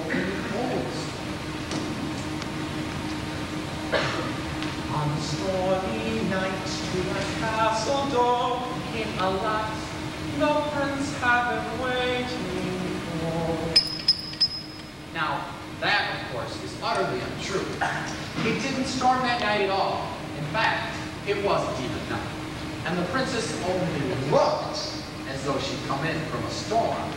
On stormy nights to my castle door came a lot. no prince had been waiting for. Now, that, of course, is utterly untrue. It didn't storm that night at all. In fact, it wasn't even night. And the princess only looked as though she'd come in from a storm.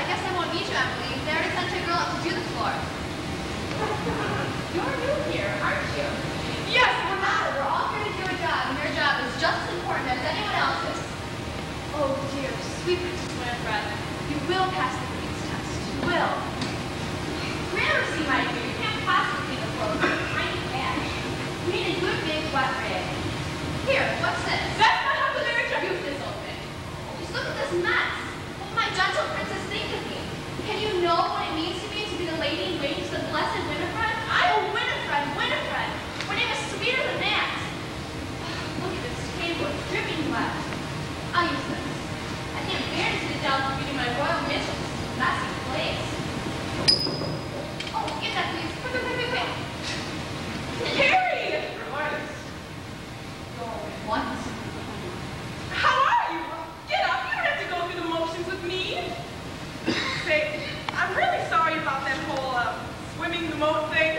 I guess I won't need you, Emily. They already sent your girl up to do the floor. You're new here, aren't you? Yes, no matter. We're all here to do a job, and your job is just as important as anyone else's. Oh, dear, sweet Winnifred. You will pass the Queen's test. You will. Gramercy, my dear. You can't possibly the floor with a tiny patch. We need a good big wet rag. Here, what's this? That's not how the marriage You open. Just look at this mess. What gentle princess think of me? Can you know what it means to me to be the lady in waiting to the blessed Winnifred? I'm Winnifred, Winnifred. My name is sweeter than that. Look at this table, it's dripping wet. I'll use this. I can't bear to sit down to feeding my royal mistress in this messy place. Oh, get that please. Quick, quick, quick, quick. Harry! Your Highness. Going once. How are you? Get up. You don't have to go through the motions with me. Say, I'm really sorry about that whole uh, swimming the moat thing.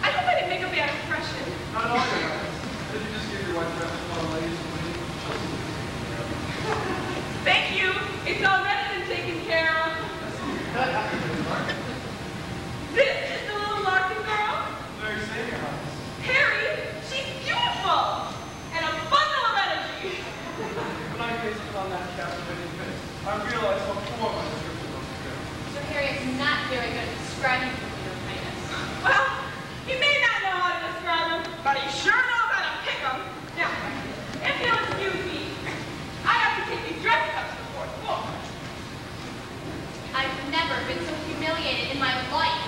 I hope I didn't make a bad impression. Not at all, Your Highness. Did you just give your white dress to one of the ladies and ladies? Thank you. It's taken care of. This is the little girl. Harry, she's beautiful and a bundle of energy. When I that captivating face, I how poor my description was Harry is not very good at describing people, your highness. Well, he may not know how to describe him, but he sure knows how to pick him. Now, if you'll excuse me, I have to take these dress cups to the fourth floor. I've never been so humiliated in my life.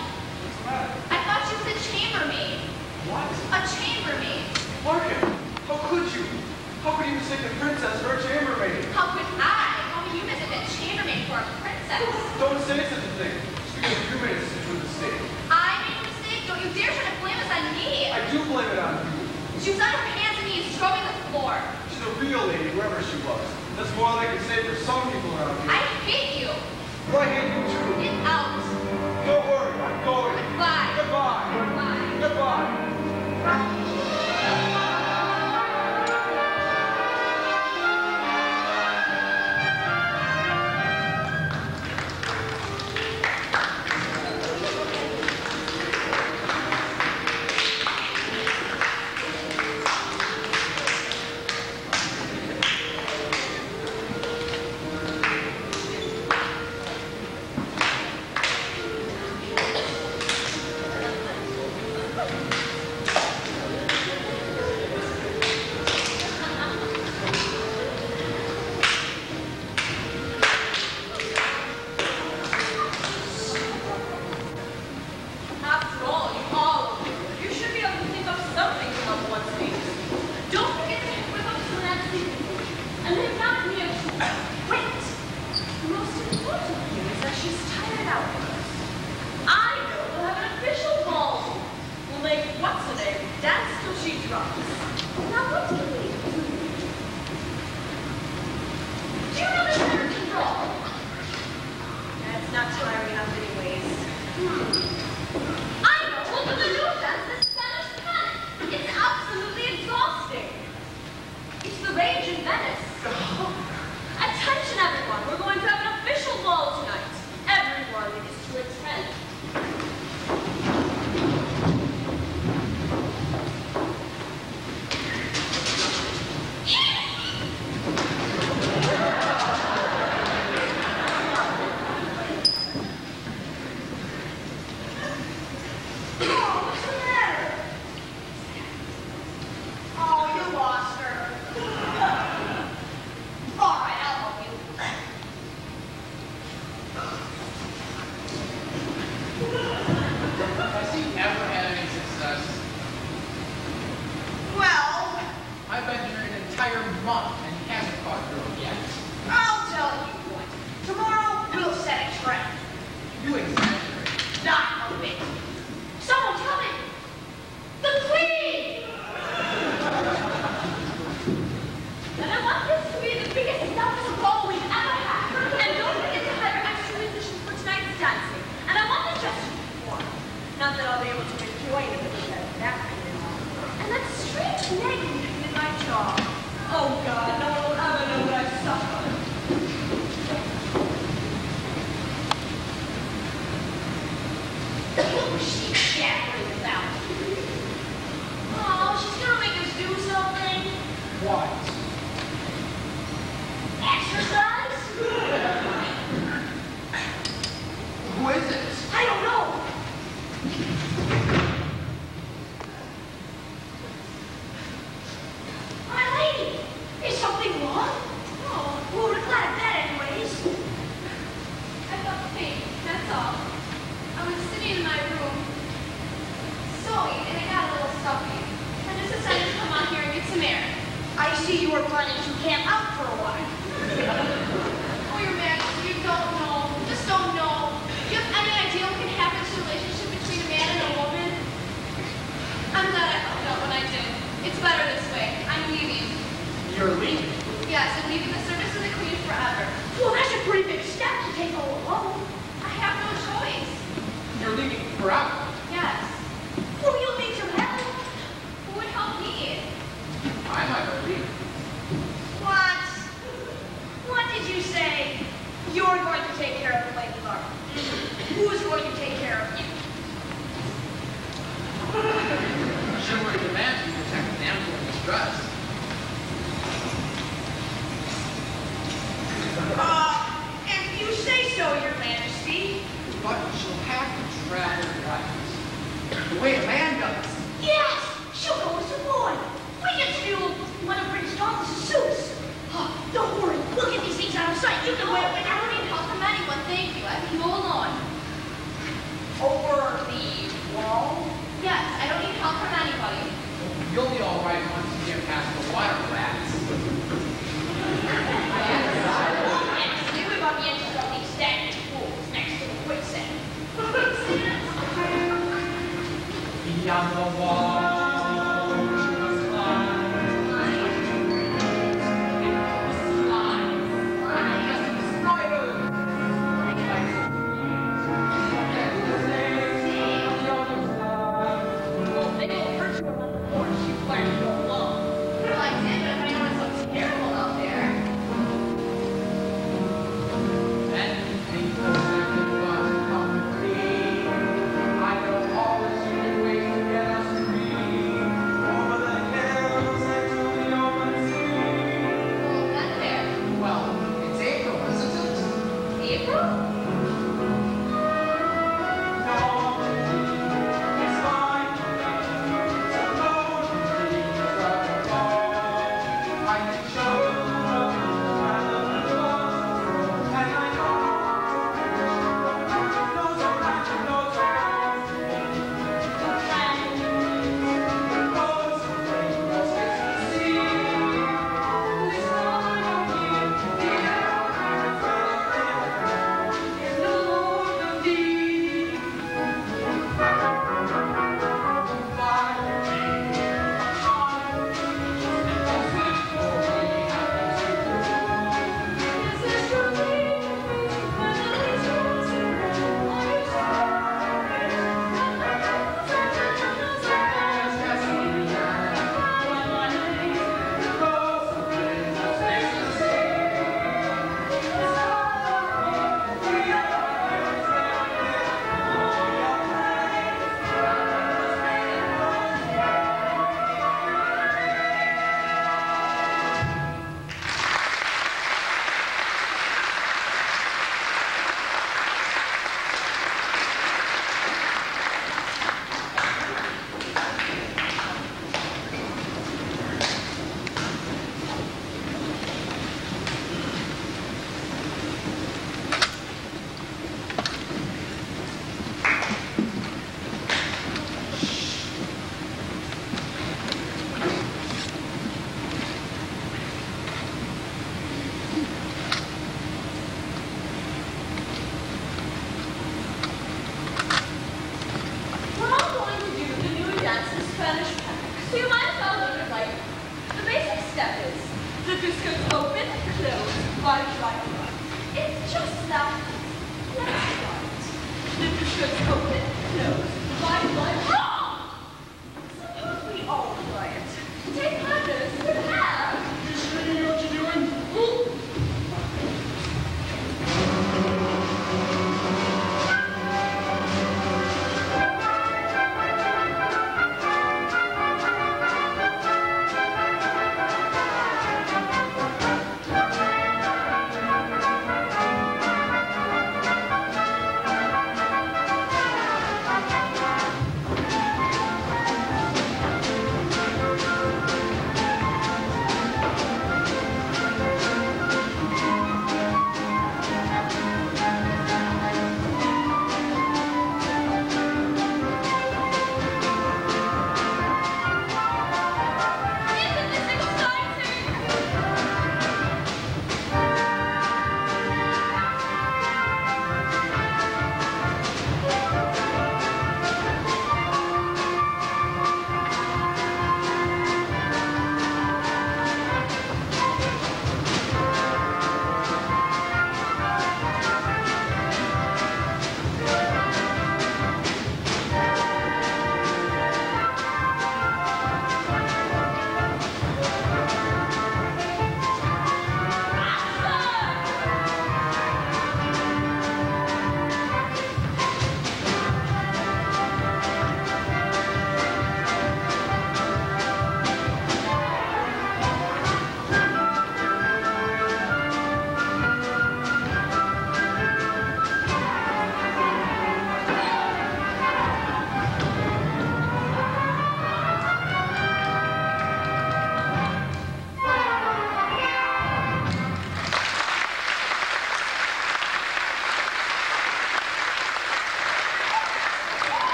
I thought you was a chambermaid. What? A chambermaid. Larken, how could you? How could you mistake the princess for a chambermaid? How could I? How could you visit a chambermaid for a princess? Don't say such a thing. Just because you made a mistake. A mistake. Don't you dare try to blame this on me. I do blame it on you. She was on her hands and knees scrubbing the floor. She's a real lady, wherever she was. That's more than I can say for some people around here. I hate you. Well, I hate you too.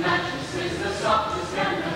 mattress is the softest and the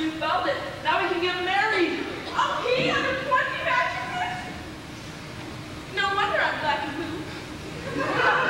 you felt it. Now we can get married. Oh, he had a 20 mattresses? No wonder I'm black and blue.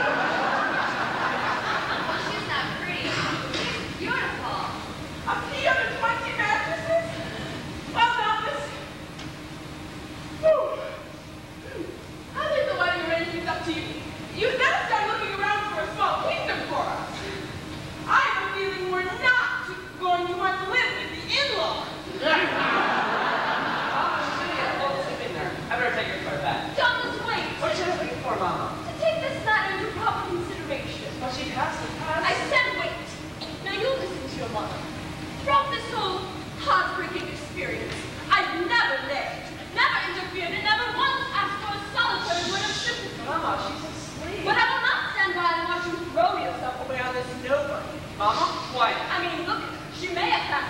Mama? What? I mean, look, she may have passed